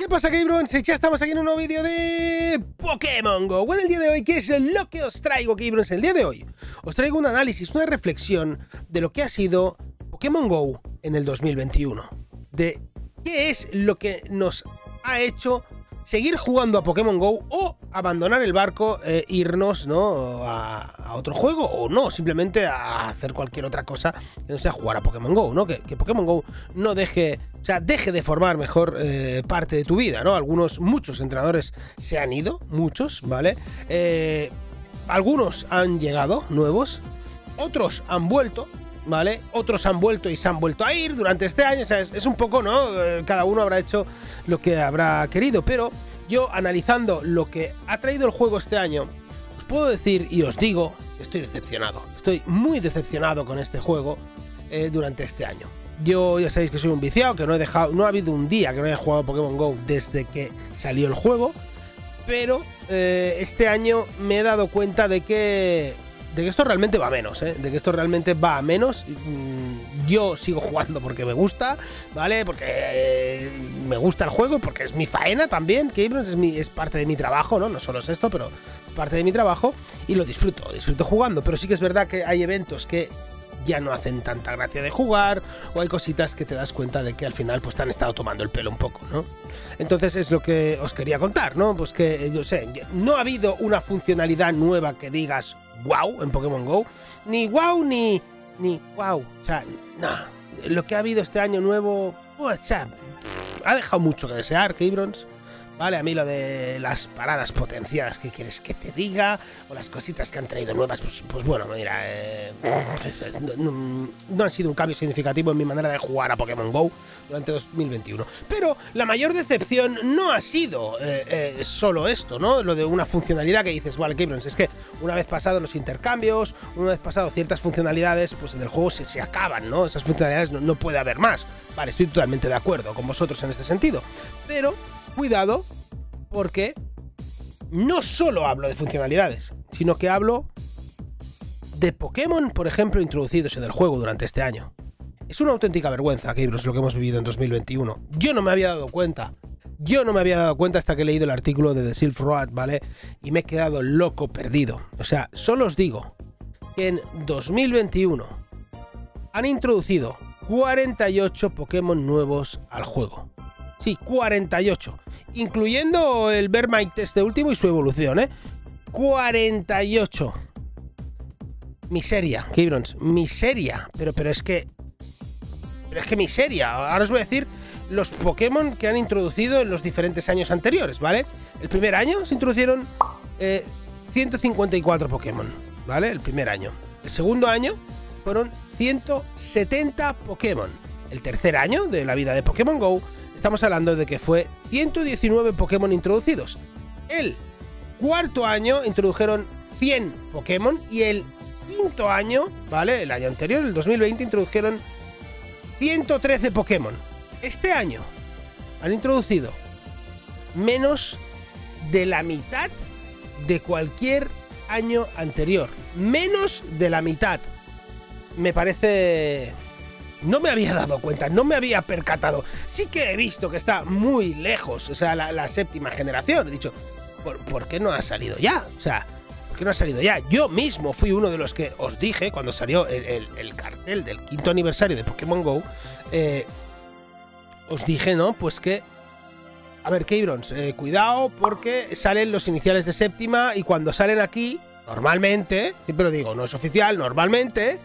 ¿Qué pasa, Gabrons? Ya estamos aquí en un nuevo vídeo de Pokémon GO. Bueno, el día de hoy, ¿qué es lo que os traigo, Gabrons? El día de hoy os traigo un análisis, una reflexión de lo que ha sido Pokémon GO en el 2021. De qué es lo que nos ha hecho seguir jugando a Pokémon Go o abandonar el barco, e irnos ¿no? A, otro juego o no, simplemente a hacer cualquier otra cosa que no sea jugar a Pokémon Go, ¿no? Que, Pokémon Go no deje, o sea, deje de formar mejor eh, parte de tu vida, ¿no? Algunos, muchos entrenadores se han ido, muchos, ¿vale? Eh, algunos han llegado nuevos, otros han vuelto, ¿vale? Otros han vuelto y se han vuelto a ir durante este año, o sea, es, un poco, ¿no? Eh, cada uno habrá hecho lo que habrá querido, pero yo analizando lo que ha traído el juego este año, os puedo decir y os digo, estoy decepcionado, estoy muy decepcionado con este juego eh, durante este año. Yo ya sabéis que soy un viciado, que no he dejado, no ha habido un día que no haya jugado Pokémon Go desde que salió el juego, pero eh, este año me he dado cuenta de que de que esto realmente va a menos, ¿eh? de que esto realmente va a menos. Mm, yo sigo jugando porque me gusta, ¿vale? Porque eh, me gusta el juego, porque es mi faena también. Que es, es parte de mi trabajo, ¿no? No solo es esto, pero es parte de mi trabajo y lo disfruto, disfruto jugando. Pero sí que es verdad que hay eventos que ya no hacen tanta gracia de jugar o hay cositas que te das cuenta de que al final pues te han estado tomando el pelo un poco, ¿no? Entonces es lo que os quería contar, ¿no? Pues que yo sé, no ha habido una funcionalidad nueva que digas, wow en Pokémon Go. Ni wow ni, ni wow. O sea, no. Lo que ha habido este año nuevo, o ha dejado mucho que desear, Kibrons. Vale, a mí lo de las paradas potenciadas que quieres que te diga, o las cositas que han traído nuevas, pues, pues bueno, mira, eh, no, han sido un cambio significativo en mi manera de jugar a Pokémon Go durante 2021. Pero la mayor decepción no ha sido eh, eh, solo esto, ¿no? Lo de una funcionalidad que dices, vale, Cabrons, es que una vez pasados los intercambios, una vez pasado ciertas funcionalidades, pues en el juego se, se acaban, ¿no? Esas funcionalidades no puede haber más. Vale, estoy totalmente de acuerdo con vosotros en este sentido. Pero cuidado porque no solo hablo de funcionalidades, sino que hablo de Pokémon, por ejemplo, introducidos en el juego durante este año. Es una auténtica vergüenza, es lo que hemos vivido en 2021. Yo no me había dado cuenta. Yo no me había dado cuenta hasta que he leído el artículo de The Silph Road, ¿vale? Y me he quedado loco perdido. O sea, solo os digo que en 2021 han introducido 48 Pokémon nuevos al juego. Sí, 48. Incluyendo el Vermite este último y su evolución, ¿eh? 48. Miseria, Kibrons. Miseria. Pero, pero es que. Pero es que miseria. Ahora os voy a decir los Pokémon que han introducido en los diferentes años anteriores, ¿vale? El primer año se introdujeron 154 eh, Pokémon, ¿vale? El primer año. El segundo año fueron 170 Pokémon. El tercer año de la vida de Pokémon Go estamos hablando de que fue 119 Pokémon introducidos. El cuarto año introdujeron 100 Pokémon y el quinto año, ¿vale? El año anterior, el 2020, introdujeron 113 Pokémon. Este año han introducido menos de la mitad de cualquier año anterior. Menos de la mitad. Me parece no me había dado cuenta, no me había percatado. Sí que he visto que está muy lejos, o sea, la, séptima generación. He dicho, ¿por, qué no ha salido ya? O sea, ¿por qué no ha salido ya? Yo mismo fui uno de los que os dije cuando salió el, cartel del quinto aniversario de Pokémon Go. Eh, os dije, ¿no? Pues que. A ver, Keyrons, eh, cuidado porque salen los iniciales de séptima y cuando salen aquí, normalmente, siempre lo digo, no es oficial, normalmente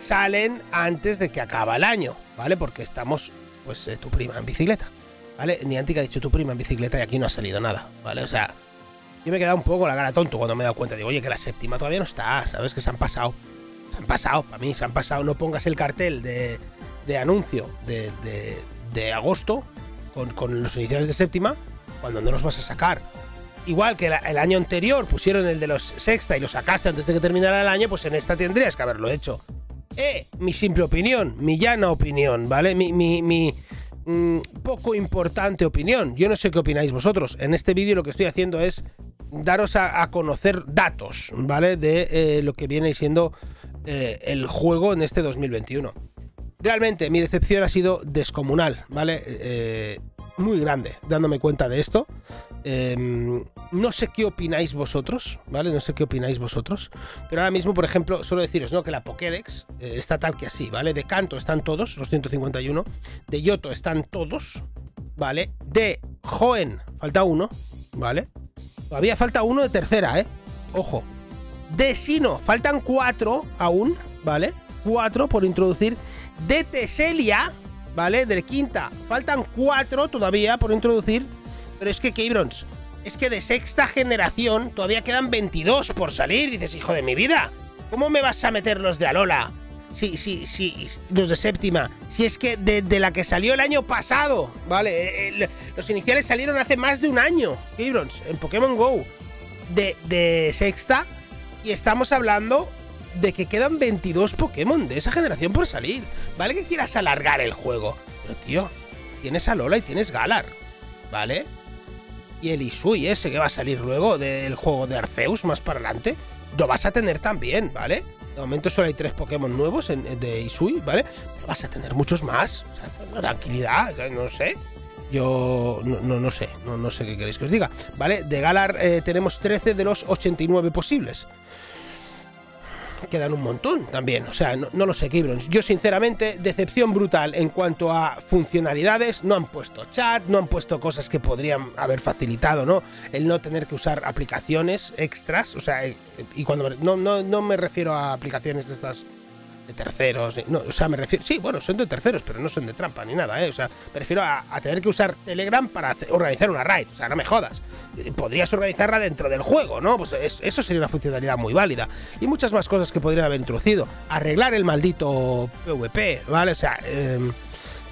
salen antes de que acaba el año, ¿vale? Porque estamos, pues, eh, tu prima en bicicleta, ¿vale? Niantic ha dicho tu prima en bicicleta y aquí no ha salido nada, ¿vale? O sea, yo me he quedado un poco la cara tonto cuando me he dado cuenta. Digo, oye, que la séptima todavía no está, ¿sabes? Que se han pasado. Se han pasado, para mí, se han pasado. No pongas el cartel de, de anuncio de, de, agosto con, con, los iniciales de séptima cuando no los vas a sacar. Igual que el año anterior pusieron el de los sexta y lo sacaste antes de que terminara el año, pues en esta tendrías que haberlo hecho eh, mi simple opinión, mi llana opinión, ¿vale? Mi, mm, poco importante opinión. Yo no sé qué opináis vosotros. En este vídeo lo que estoy haciendo es daros a, conocer datos, ¿vale? De eh, lo que viene siendo eh, el juego en este 2021. Realmente mi decepción ha sido descomunal, ¿vale? muy grande dándome cuenta de esto. Em, no sé qué opináis vosotros, ¿vale? No sé qué opináis vosotros. Pero ahora mismo, por ejemplo, solo deciros, ¿no? Que la Pokédex eh, está tal que así, ¿vale? De Canto están todos, los 151. De Yoto están todos, ¿vale? De Joen falta uno, ¿vale? Todavía falta uno de tercera, ¿eh? Ojo. De Sino faltan cuatro aún, ¿vale? Cuatro por introducir. De Teselia, ¿vale? De quinta faltan cuatro todavía por introducir. Pero es que Kebrons, es que de sexta generación todavía quedan 22 por salir. Dices, hijo de mi vida, ¿cómo me vas a meter los de Alola? Sí, sí, sí, los de séptima. Si es que de, la que salió el año pasado, ¿vale? Eh, los iniciales salieron hace más de un año, Kebrons, en Pokémon Go. De, de sexta. Y estamos hablando de que quedan 22 Pokémon de esa generación por salir. Vale que quieras alargar el juego. Pero tío, tienes a y tienes Galar. ¿Vale? Y el Isui ese que va a salir luego del juego de Arceus más para adelante, lo vas a tener también, ¿vale? De momento solo hay tres Pokémon nuevos en, de Isui, ¿vale? Vas a tener muchos más. O sea, tranquilidad, no sé. Yo no, no, sé, no, no, sé qué queréis que os diga. ¿Vale? De Galar eh, tenemos 13 de los 89 posibles quedan un montón también. O sea, no, lo sé, Kibrons. Yo, sinceramente, decepción brutal en cuanto a funcionalidades. No han puesto chat, no han puesto cosas que podrían haber facilitado, ¿no? El no tener que usar aplicaciones extras. O sea, y cuando no, no, no me refiero a aplicaciones de estas terceros. No, o sea, me refiero. Sí, bueno, son de terceros, pero no son de trampa ni nada, ¿eh? O sea, me refiero a, tener que usar Telegram para organizar una raid. O sea, no me jodas. Podrías organizarla dentro del juego, ¿no? Pues eso sería una funcionalidad muy válida. Y muchas más cosas que podrían haber introducido. Arreglar el maldito PvP, ¿vale? O sea, eh,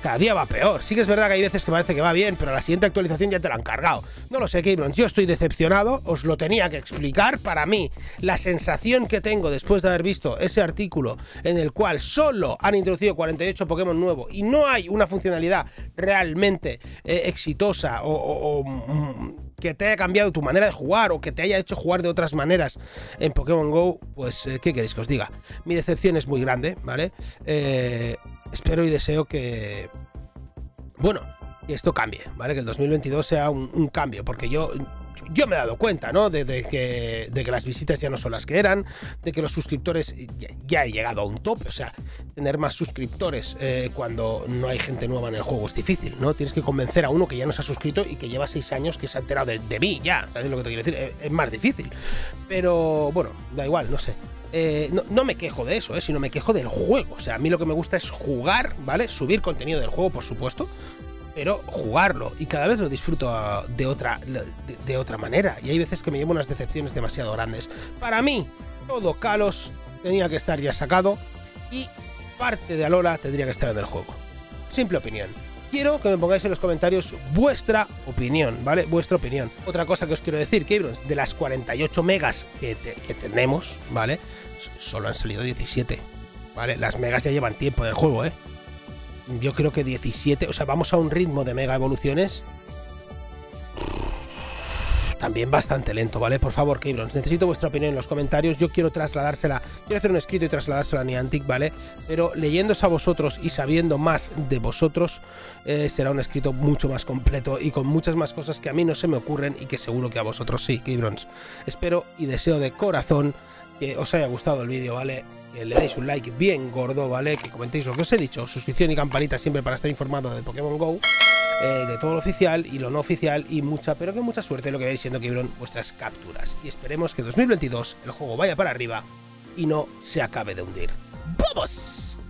cada día va peor. Sí que es verdad que hay veces que parece que va bien, pero la siguiente actualización ya te la han cargado. No lo sé, Cabrons, yo estoy decepcionado, os lo tenía que explicar. Para mí, la sensación que tengo después de haber visto ese artículo en el cual solo han introducido 48 Pokémon nuevos y no hay una funcionalidad realmente eh, exitosa o, mm, que te haya cambiado tu manera de jugar o que te haya hecho jugar de otras maneras en Pokémon Go, pues, eh, ¿qué queréis que os diga? Mi decepción es muy grande, ¿vale? Eh, espero y deseo que, bueno, esto cambie, ¿vale? Que el 2022 sea un, cambio, porque yo yo me he dado cuenta, ¿no? De, que, de, que, las visitas ya no son las que eran, de que los suscriptores ya, he llegado a un tope. O sea, tener más suscriptores eh, cuando no hay gente nueva en el juego es difícil, ¿no? Tienes que convencer a uno que ya no se ha suscrito y que lleva seis años que se ha enterado de, mí, ya, ¿sabes lo que te quiero decir? es más difícil. Pero bueno, da igual, no sé. Eh, no, me quejo de eso, eh, sino me quejo del juego. O sea, a mí lo que me gusta es jugar, ¿vale? Subir contenido del juego, por supuesto, pero jugarlo y cada vez lo disfruto ah, de otra, de, otra manera. Y hay veces que me llevo unas decepciones demasiado grandes. Para mí, todo Kalos tenía que estar ya sacado y parte de Alola tendría que estar en el juego. Simple opinión. Quiero que me pongáis en los comentarios vuestra opinión, ¿vale? Vuestra opinión. Otra cosa que os quiero decir, Cabrons, de las 48 megas que, que tenemos, ¿vale? Solo han salido 17, ¿vale? Las megas ya llevan tiempo del juego, ¿eh? Yo creo que 17, o sea, vamos a un ritmo de mega evoluciones también bastante lento, ¿vale? Por favor, Cabrons, necesito vuestra opinión en los comentarios. Yo quiero trasladársela, quiero hacer un escrito y trasladársela a Niantic, ¿vale? Pero leyéndose a vosotros y sabiendo más de vosotros, eh, será un escrito mucho más completo y con muchas más cosas que a mí no se me ocurren y que seguro que a vosotros sí, Cabrons. Espero y deseo de corazón que os haya gustado el vídeo, ¿vale? Que le deis un like bien gordo, ¿vale? Que comentéis lo que os he dicho, suscripción y campanita siempre para estar informado de Pokémon GO. Eh, de todo lo oficial y lo no oficial y mucha, pero que mucha suerte lo que veis siendo que vieron vuestras capturas. Y esperemos que 2022 el juego vaya para arriba y no se acabe de hundir. ¡Vamos!